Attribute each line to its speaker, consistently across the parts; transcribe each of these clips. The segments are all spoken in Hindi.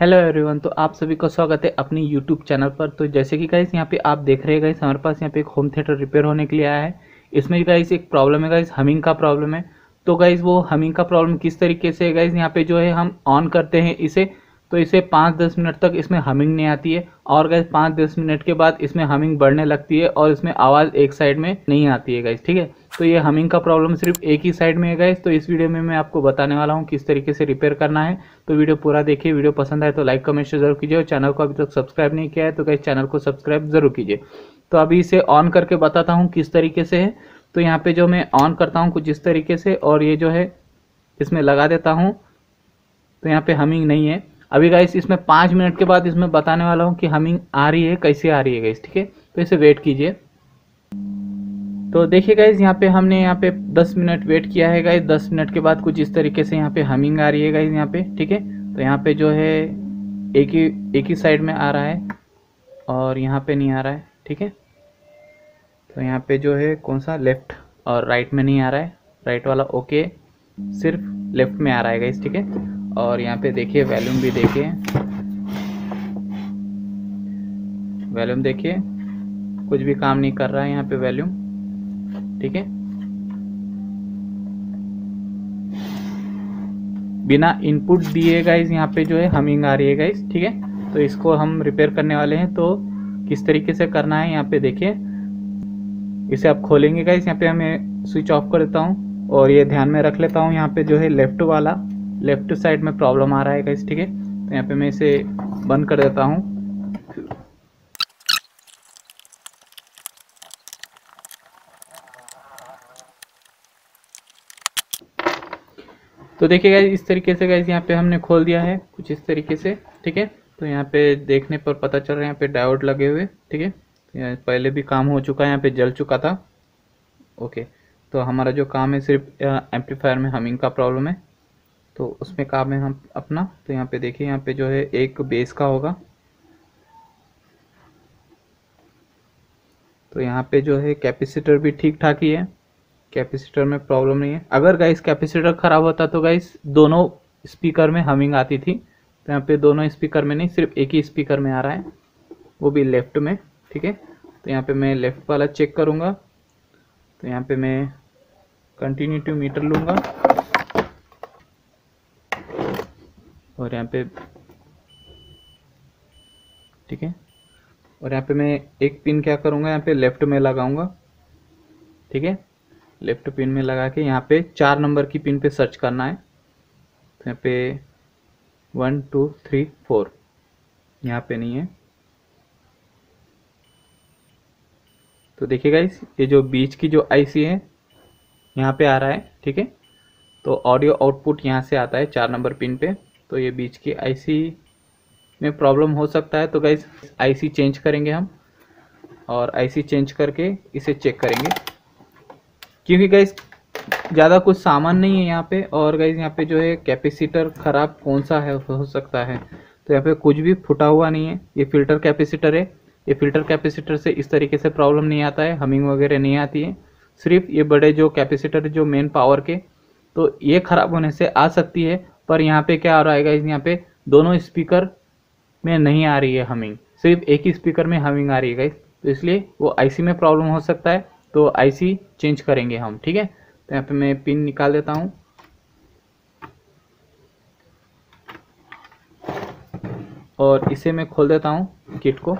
Speaker 1: हेलो एवरीवन तो आप सभी का स्वागत है अपनी यूट्यूब चैनल पर। तो जैसे कि गाइस यहाँ पे आप देख रहे हैं गाइस हमारे पास यहाँ पे एक होम थिएटर रिपेयर होने के लिए आया है। इसमें गाइस एक प्रॉब्लम है गाइस हमिंग का प्रॉब्लम है। तो गाइस वो हमिंग का प्रॉब्लम किस तरीके से है गाइस यहाँ पे जो है हम ऑन करते हैं इसे। तो इसे पाँच दस मिनट तक इसमें हमिंग नहीं आती है और गैस पाँच दस मिनट के बाद इसमें हमिंग बढ़ने लगती है और इसमें आवाज़ एक साइड में नहीं आती है गैस ठीक है? तो ये हमिंग का प्रॉब्लम सिर्फ़ एक ही साइड में है गैस तो इस वीडियो में मैं आपको बताने वाला हूँ किस तरीके से रिपेयर करना है। तो वीडियो पूरा देखिए वीडियो पसंद आए तो लाइक कमेंट ज़रूर कीजिए और चैनल को अभी तक सब्सक्राइब नहीं किया है तो गाइस चैनल को सब्सक्राइब ज़रूर कीजिए। तो अभी इसे ऑन करके बताता हूँ किस तरीके से है। तो यहाँ पे जो मैं ऑन करता हूँ कुछ इस तरीके से और ये जो है, इसमें लगा देता हूँ। तो यहाँ पे हमिंग नहीं है। अभी गाइस इसमें पाँच मिनट के बाद इसमें बताने वाला हूँ कि हमिंग आ रही है, कैसे आ रही है गाइस ठीक है? तो इसे वेट कीजिए। तो देखिए गाइस यहाँ पे हमने यहाँ पे दस मिनट वेट किया है गाइस दस मिनट के बाद कुछ इस तरीके से यहाँ पे हमिंग आ रही है गाइस यहाँ पे, ठीक है? तो यहाँ पे जो है एक ही एक ही साइड में आ रहा है और यहाँ पे नहीं आ रहा है, ठीक है? तो यहाँ पे जो है कौन सा? लेफ़्ट और राइट में नहीं आ रहा है। राइट वाला ओके सिर्फ़ लेफ़्ट में आ रहा है गाइज़ ठीक है? और यहाँ पे देखिए वैल्यूम भी देखिए। वैल्यूम देखिए। कुछ भी काम नहीं कर रहा है यहाँ पे वैल्यूम ठीक है? बिना इनपुट दिए गाइज़ यहाँ पे जो है हमिंग आ रही है गाइज़ ठीक है? तो इसको हम रिपेयर करने वाले हैं तो किस तरीके से करना है यहाँ पे देखिए। इसे आप खोलेंगे गाइज़ यहाँ पे हमें स्विच ऑफ़ कर देता हूँ, और ये ध्यान में रख लेता हूँ, यहाँ पे जो है लेफ़्ट वाला लेफ़्ट साइड में प्रॉब्लम आ रहा है गाइस ठीक है? तो यहाँ पे मैं इसे बंद कर देता हूँ। तो देखिए गाइस इस तरीके से गाइस यहाँ पे हमने खोल दिया है, कुछ इस तरीके से, ठीक है? तो यहाँ पे देखने पर पता चल रहा है, यहाँ पे डायोड लगे हुए, ठीक है? तो पहले भी काम हो चुका है, यहाँ पे जल चुका था। ओके तो हमारा जो काम है सिर्फ़ एम्पलीफायर में हमिंग का प्रॉब्लम है। तो उसमें काम है हम अपना तो यहाँ पे देखिए, यहाँ पे जो है एक बेस का होगा। तो यहाँ पे जो है कैपेसिटर भी ठीक ठाक ही है। कैपेसिटर में प्रॉब्लम नहीं है। अगर गाइस कैपेसिटर ख़राब होता तो गाइस दोनों स्पीकर में हमिंग आती थी। तो यहाँ पे दोनों स्पीकर में नहीं, सिर्फ़ एक ही स्पीकर में आ रहा है। वो भी लेफ़्ट में, ठीक है? तो यहाँ पे मैं लेफ़्ट वाला चेक करूँगा। तो यहाँ पे मैं कंटिन्यूटी मीटर लूँगा। और यहाँ पे, ठीक है? और यहाँ पे मैं एक पिन क्या करूँगा? यहाँ पे लेफ़्ट में लगाऊँगा। ठीक है? लेफ़्ट पिन में लगा के यहाँ पे चार नंबर की पिन पे सर्च करना है। तो यहाँ पे वन, टू, थ्री, फोर। यहाँ पे नहीं है। तो देखिएगा इस ये जो बीच की जो आईसी है, यहाँ पे आ रहा है, ठीक है? तो ऑडियो आउटपुट यहाँ से आता है चार नंबर पिन पे। तो ये बीच की आईसी में प्रॉब्लम हो सकता है। तो गाइज़ आईसी चेंज करेंगे हम और आईसी चेंज करके इसे चेक करेंगे। क्योंकि गाइज़ ज़्यादा कुछ सामान नहीं है यहाँ पे और गाइज़ यहाँ पे जो है कैपेसिटर ख़राब कौन सा है, हो सकता है। तो यहाँ पे कुछ भी फुटा हुआ नहीं है। ये फ़िल्टर कैपेसिटर है। ये फ़िल्टर कैपेसिटर से इस तरीके से प्रॉब्लम नहीं आता है हमिंग वगैरह नहीं आती है। सिर्फ़ ये बड़े जो कैपेसिटर जो मेन पावर के तो ये ख़राब होने से आ सकती है, पर यहाँ पे क्या आ रहा है गाइज़ यहाँ पे दोनों स्पीकर में नहीं आ रही है हमिंग सिर्फ़ एक ही स्पीकर में हमिंग आ रही है गाइज़ तो इसलिए वो आईसी में प्रॉब्लम हो सकता है। तो आईसी चेंज करेंगे हम, ठीक है? तो यहाँ पे मैं पिन निकाल देता हूँ। और इसे मैं खोल देता हूँ किट को।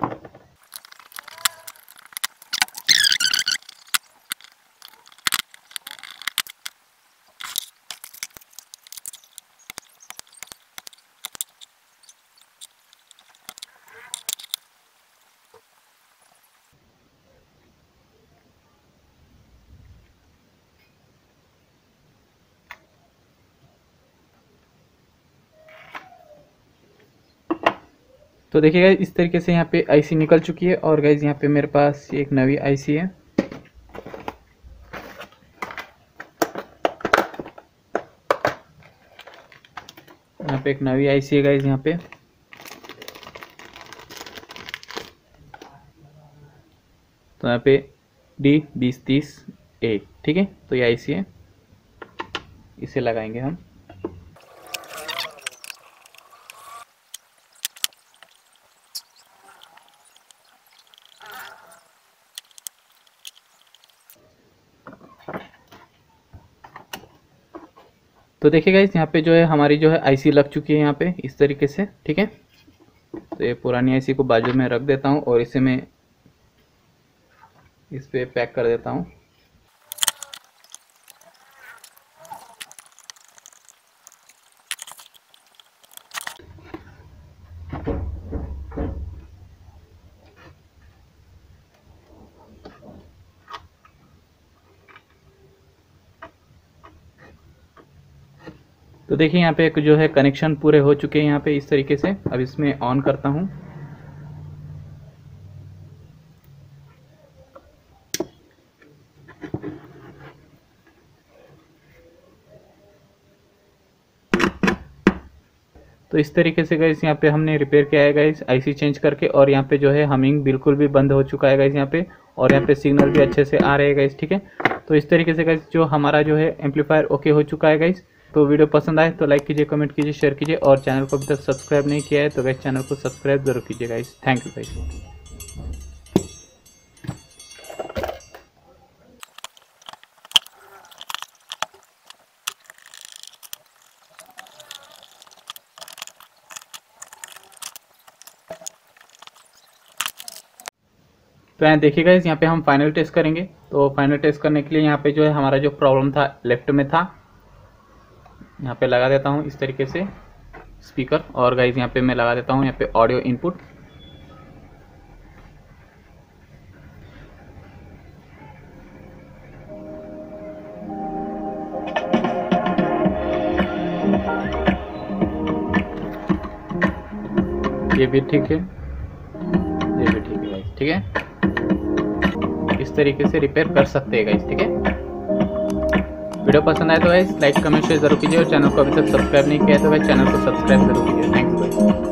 Speaker 1: तो देखिएगा इस तरीके से यहाँ पे आईसी निकल चुकी है और गाइज़ यहाँ पे मेरे पास एक नवी आईसी है। यहाँ पे एक नवी आईसी है गाइज़ यहाँ पे। तो यहाँ पे डी बीस, तीस ए ठीक है? तो ये आईसी है। इसे लगाएँगे हम। तो देखिए इस यहाँ पे जो है हमारी जो है आईसी लग चुकी है यहाँ पे, इस तरीके से, ठीक है? तो ये पुरानी आईसी को बाजू में रख देता हूँ और इसे मैं इस पर पैक कर देता हूँ। तो देखिए, यहाँ पे जो है कनेक्शन पूरे हो चुके हैं यहाँ पे इस तरीके से। अब इसमें ऑन करता हूँ। तो इस तरीके से गैस यहाँ पे हमने रिपेयर किया है गाइस आईसी चेंज करके, और यहाँ पे जो है हमिंग बिल्कुल भी बंद हो चुका है गाइस यहाँ पे, और यहाँ पे सिग्नल भी अच्छे से आ रहे हैं गाइस ठीक है? तो इस तरीके से गाइस जो हमारा जो है एम्पलीफायर ओके हो चुका है गाइस तो वीडियो पसंद आए तो लाइक कीजिए, कमेंट कीजिए, शेयर कीजिए और चैनल को अभी तक सब्सक्राइब नहीं किया है तो गाइस चैनल को सब्सक्राइब ज़रूर कीजिए गाइस थैंक यू गाइस तो यहाँ देखिएगा इस यहाँ पे हम फाइनल टेस्ट करेंगे। तो फाइनल टेस्ट करने के लिए यहाँ पे जो है, हमारा जो प्रॉब्लम था लेफ़्ट में था यहाँ पे लगा देता हूँ इस तरीके से स्पीकर और गाइज़ यहाँ पे मैं लगा देता हूँ, यहाँ पे ऑडियो इनपुट ये भी ठीक है। ये भी ठीक है ठीक है? इस तरीके से रिपेयर कर सकते हैं गाइज़ ठीक है? वीडियो पसंद आए तो गाइस, लाइक, कमेंट, शेयर ज़रूर कीजिए और चैनल को अभी तक सब्सक्राइब नहीं किया तो वह चैनल को सब्सक्राइब ज़रूर कीजिए। Thank you